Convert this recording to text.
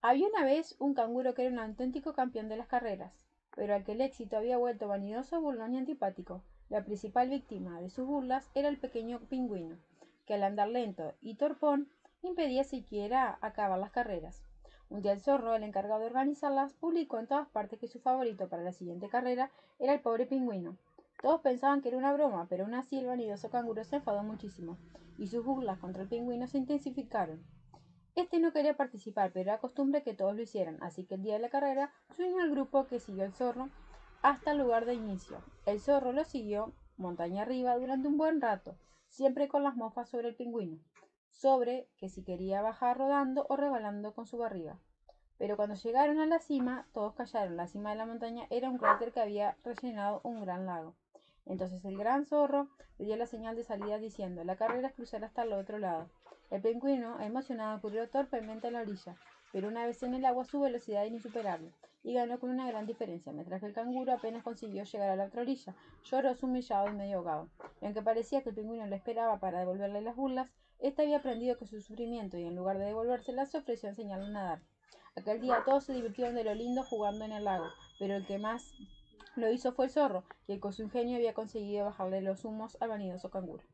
Había una vez un canguro que era un auténtico campeón de las carreras, pero al que el éxito había vuelto vanidoso, burlón y antipático. La principal víctima de sus burlas era el pequeño pingüino, que al andar lento y torpón impedía siquiera acabar las carreras. Un día el zorro, el encargado de organizarlas, publicó en todas partes que su favorito para la siguiente carrera era el pobre pingüino. Todos pensaban que era una broma, pero aún así el vanidoso canguro se enfadó muchísimo, y sus burlas contra el pingüino se intensificaron. Este no quería participar, pero era costumbre que todos lo hicieran, así que el día de la carrera se unió al grupo que siguió el zorro hasta el lugar de inicio. El zorro lo siguió montaña arriba durante un buen rato, siempre con las mofas sobre el pingüino, sobre que si quería bajar rodando o rebalando con su barriga. Pero cuando llegaron a la cima, todos callaron. La cima de la montaña era un cráter que había rellenado un gran lago. Entonces el gran zorro le dio la señal de salida diciendo, la carrera es cruzar hasta el otro lado. El pingüino, emocionado, corrió torpemente a la orilla, pero una vez en el agua su velocidad era insuperable y ganó con una gran diferencia, mientras que el canguro apenas consiguió llegar a la otra orilla, lloró humillado y medio ahogado. Y aunque parecía que el pingüino le esperaba para devolverle las burlas, éste había aprendido que su sufrimiento y en lugar de devolvérselas se ofreció a enseñarle a nadar. Aquel día todos se divirtieron de lo lindo jugando en el lago, pero el que más lo hizo fue el zorro, que con su ingenio había conseguido bajarle los humos al vanidoso canguro.